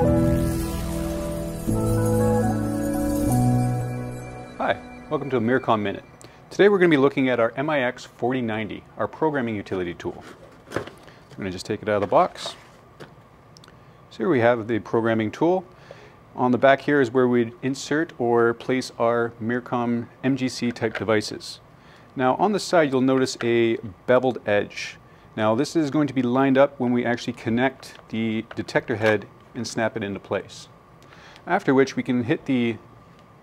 Hi, welcome to a Mircom Minute. Today we're going to be looking at our MIX 4090, our programming utility tool. I'm going to just take it out of the box. So here we have the programming tool. On the back here is where we'd insert or place our Mircom MGC type devices. Now on the side you'll notice a beveled edge. Now this is going to be lined up when we actually connect the detector head and snap it into place. After which we can hit the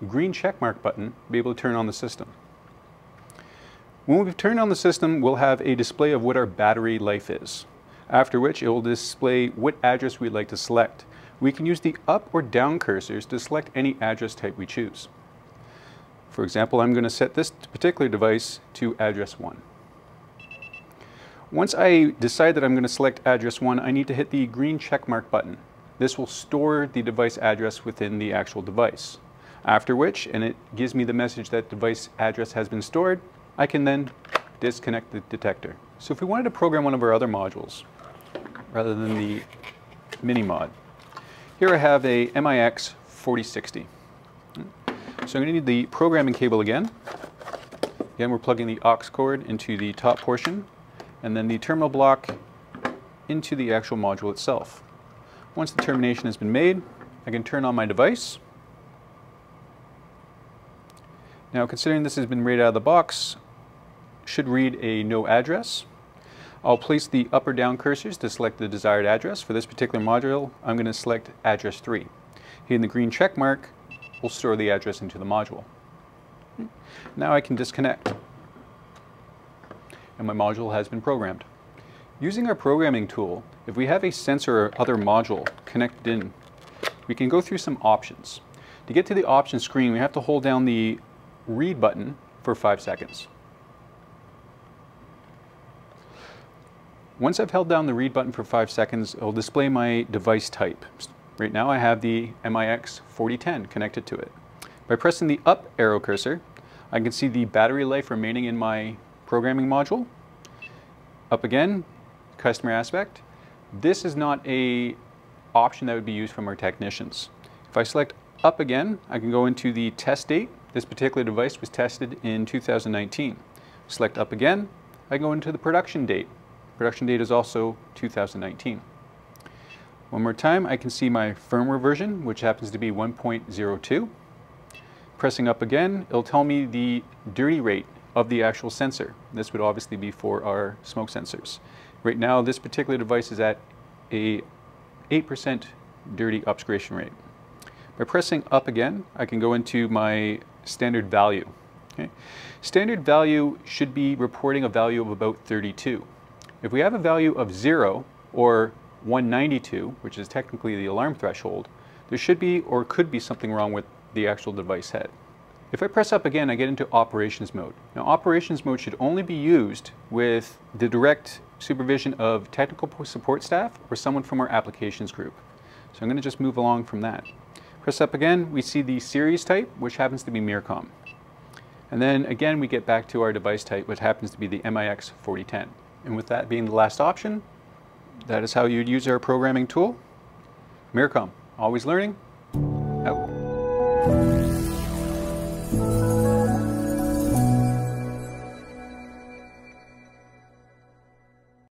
green checkmark button to be able to turn on the system. When we've turned on the system, we'll have a display of what our battery life is, after which it will display what address we'd like to select. We can use the up or down cursors to select any address type we choose. For example, I'm going to set this particular device to address 1. Once I decide that I'm going to select address 1, I need to hit the green checkmark button. This will store the device address within the actual device. After which, and it gives me the message that device address has been stored, I can then disconnect the detector. So if we wanted to program one of our other modules, rather than the mini mod, here I have a MIX 4060. So I'm going to need the programming cable again. Again, we're plugging the aux cord into the top portion, and then the terminal block into the actual module itself. Once the termination has been made, I can turn on my device. Now considering this has been read out of the box, should read a no address. I'll place the up or down cursors to select the desired address. For this particular module, I'm going to select address 3. Hitting the green check mark will store the address into the module. Now I can disconnect and my module has been programmed. Using our programming tool, if we have a sensor or other module connected in, we can go through some options. To get to the options screen, we have to hold down the read button for five seconds. Once I've held down the read button for five seconds, it'll display my device type. Right now I have the MIX 4010 connected to it. By pressing the up arrow cursor, I can see the battery life remaining in my programming module. Up again, customer aspect. This is not a option that would be used from our technicians. If I select up again, I can go into the test date. This particular device was tested in 2019. Select up again, I go into the production date. Production date is also 2019. One more time, I can see my firmware version, which happens to be 1.02. Pressing up again, it'll tell me the dirty rate of the actual sensor. This would obviously be for our smoke sensors. Right now, this particular device is at a 8% dirty obscuration rate. By pressing up again, I can go into my standard value. Okay. Standard value should be reporting a value of about 32. If we have a value of 0 or 192, which is technically the alarm threshold, there should be or could be something wrong with the actual device head. If I press up again, I get into operations mode. Now operations mode should only be used with the direct supervision of technical support staff or someone from our applications group. So I'm going to just move along from that. Press up again, we see the series type, which happens to be Mircom. And then again, we get back to our device type, which happens to be the MIX 4010. And with that being the last option, that is how you'd use our programming tool. Mircom, always learning,